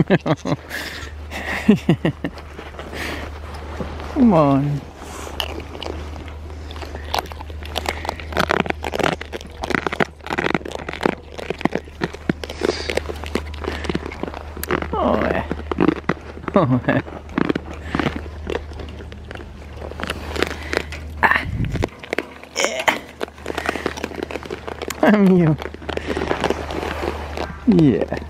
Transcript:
Come on. Oh, yeah. Oh, yeah. Ah. You. Yeah.